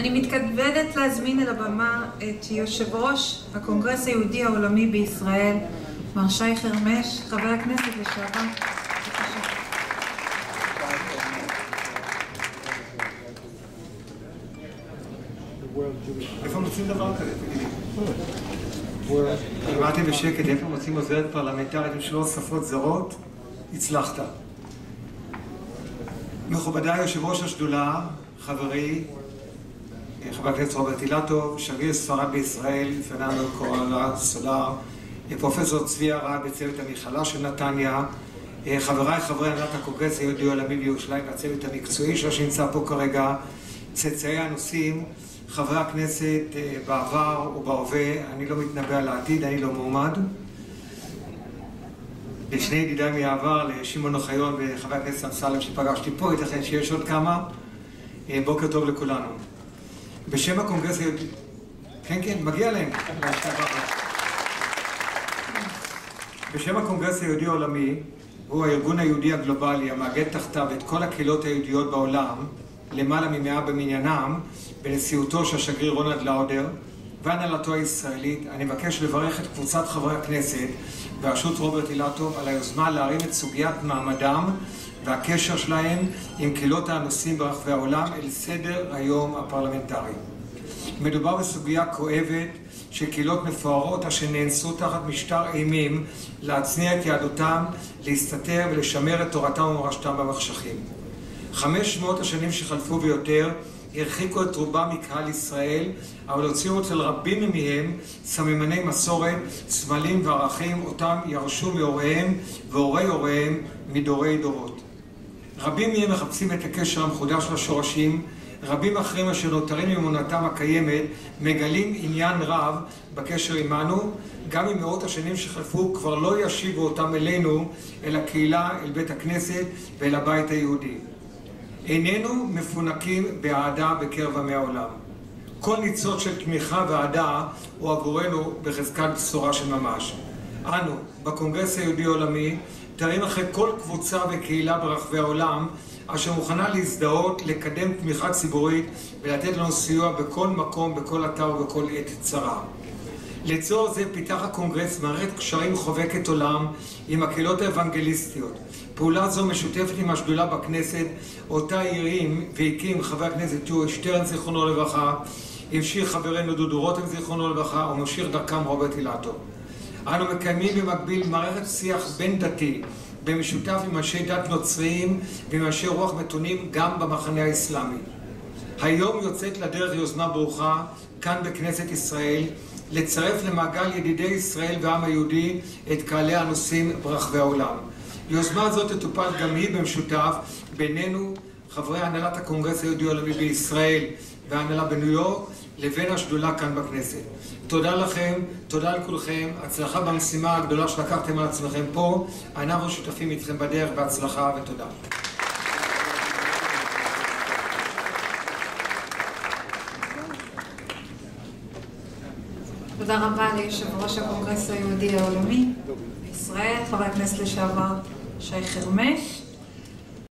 אני מתכבדת להזמין אל הבמה את יושב ראש הקונגרס היהודי העולמי בישראל, מר שי חרמש, חבר הכנסת לשעבר. איפה מוצאים? אמרתי בשקט, איפה מוצאים עוזרת פרלמנטרית עם שלוש שפות זרות? הצלחת. מכובדיי, יושב ראש השדולה, חברי, חבר הכנסת רוברט אילטוב, שגריר ספרד בישראל, פרננדו קרדררה סולר, פרופסור צבי ארד בצוות המכללה של נתניה, חבריי חברי הנהלת הקונגרס היהודי העולמי בירושלים והצוות המקצועי שלו שנמצא פה כרגע, צאצאי האנוסים, חברי הכנסת בעבר ובהווה, אני לא מתנבא על העתיד, אני לא מועמד. לשני ידידיי מהעבר, לשמעון אוחיון וחבר הכנסת אמסלם שפגשתי פה, ייתכן שיש עוד כמה. בוקר טוב לכולנו. בשם הקונגרס היהודי... כן, כן, מגיע להם. בשם הקונגרס היהודי העולמי, הוא הארגון היהודי הגלובלי המאגד תחתיו את כל הקהילות היהודיות בעולם, למעלה ממאה במניינם, בנשיאותו של השגריר רונלד לאודר והנהלתו הישראלית, אני מבקש לברך את קבוצת חברי הכנסת בראשות רוברט אילטוב על היוזמה להרים את סוגיית מעמדם והקשר שלהם עם קהילות האנוסים ברחבי העולם אל סדר היום הפרלמנטרי. מדובר בסוגיה כואבת של קהילות מפוארות אשר נאנסו תחת משטר אימים להצניע את יהדותם, להסתתר ולשמר את תורתם ומורשתם במחשכים. חמש מאות השנים שחלפו ויותר הרחיקו את רובם מקהל ישראל, אבל הוציאו אצל רבים מהם סממני מסורת, סמלים וערכים אותם ירשו מהוריהם והורי הוריהם מדורי דורות. רבים מהם מחפשים את הקשר המחודש לשורשים, רבים אחרים אשר נותרים עם אמונתם הקיימת מגלים עניין רב בקשר עמנו, גם אם מאות השנים שחלפו כבר לא ישיבו אותם אלינו, אל הקהילה, אל בית הכנסת ואל הבית היהודי. איננו מפונקים באהדה בקרב עמי העולם. כל ניצוץ של תמיכה ואהדה הוא עבורנו בחזקת בשורה של ממש. אנו, בקונגרס היהודי העולמי, תרים אחרי כל קבוצה וקהילה ברחבי העולם אשר מוכנה להזדהות, לקדם תמיכה ציבורית ולתת לנו סיוע בכל מקום, בכל אתר ובכל עת צרה. לצורך זה פיתח הקונגרס מערכת קשרים חובקת עולם עם הקהילות האוונגליסטיות. פעולה זו משותפת עם השדולה בכנסת, אותה הרים והקים חבר הכנסת יורי שטרן זיכרונו לברכה, המשיך חברנו דודו רותם זיכרונו לברכה וממשיך דרכם רוברט אילטוב. אנו מקיימים במקביל מערכת שיח בין דתי במשותף עם אנשי דת נוצריים ועם אנשי רוח מתונים גם במחנה האסלאמי. היום יוצאת לדרך יוזמה ברוכה כאן בכנסת ישראל לצרף למעגל ידידי ישראל והעם היהודי את קהלי הנושאים ברחבי העולם. יוזמה זאת תטופל גם היא במשותף בינינו, חברי הנהלת הקונגרס היהודי העולמי בישראל וההנהלה בניו יורק, לבין השדולה כאן בכנסת. תודה לכם, תודה לכולכם, הצלחה במשימה הגדולה שלקחתם על עצמכם פה, אנחנו שותפים איתכם בדרך, בהצלחה ותודה. תודה רבה ליושב ראש הקונגרס היהודי העולמי בישראל, חבר הכנסת לשעבר שי חרמש.